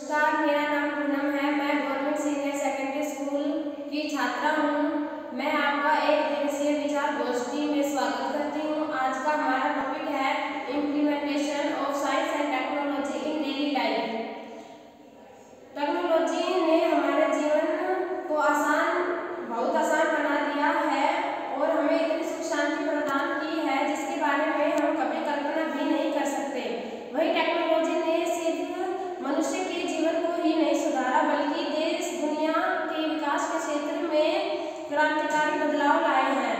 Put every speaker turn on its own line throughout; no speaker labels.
नमस्कार, मेरा नाम पूनम है। मैं गवर्नमेंट सीनियर सेकेंडरी स्कूल की छात्रा हूँ। मैं आपका एक दिवसीय विचार गोष्ठी में स्वागत प्रकार बदलाव लाए हैं।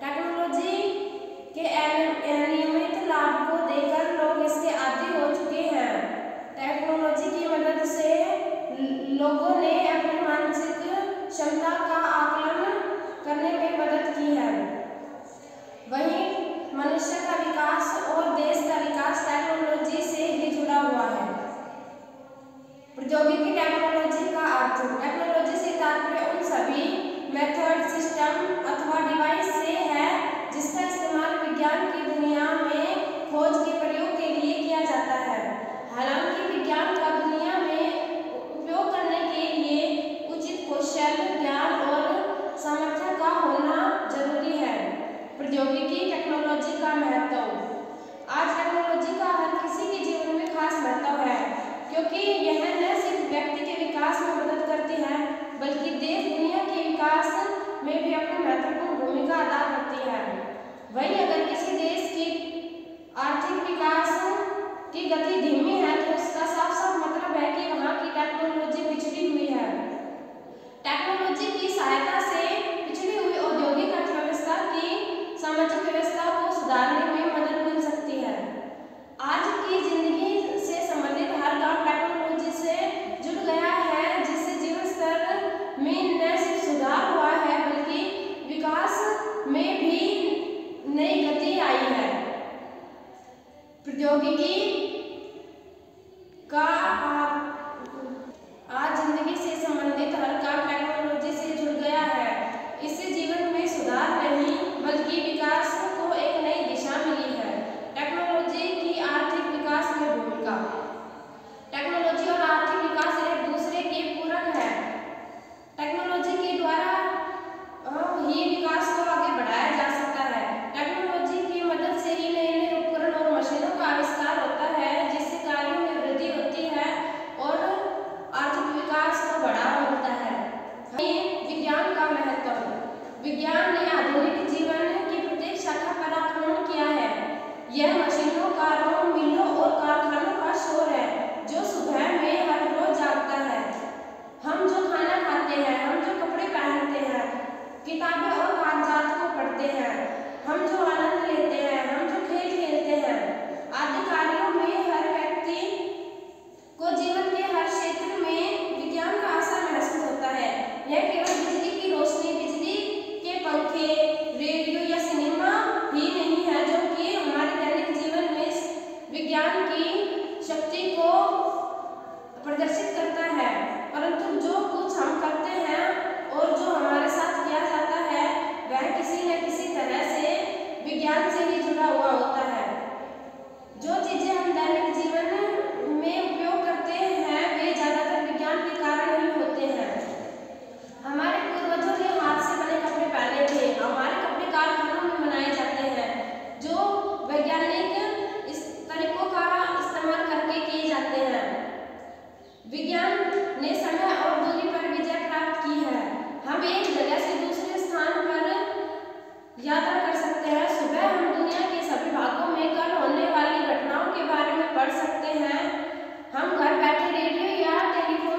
टेक्नोलॉजी के अनियमित लाभ को देखकर लोग इसके आदि हो चुके हैं। टेक्नोलॉजी की मदद से लोगों ने अपनी मानसिक क्षमता का आकलन करने में मदद की है। वहीं मनुष्य का विकास और देश का विकास टेक्नोलॉजी से ही जुड़ा हुआ है। प्रौद्योगिकी कौशल ज्ञान और सामर्थ्य का होना ज़रूरी है। प्रौद्योगिकी टेक्नोलॉजी का महत्व। आज टेक्नोलॉजी का हर किसी के जीवन में खास महत्व है, क्योंकि यह न सिर्फ़ व्यक्ति के विकास में मदद करती है, बल्कि देश दुनिया के विकास में भी अपनी महत्वपूर्ण भूमिका अदा करती है। वहीं अगर किसी देश की आर्थिक विकास की गति विज्ञान दुनिया के सभी भागों में कल होने वाली घटनाओं के बारे में पढ़ सकते हैं। हम घर बैठे रेडियो या टेलीफोन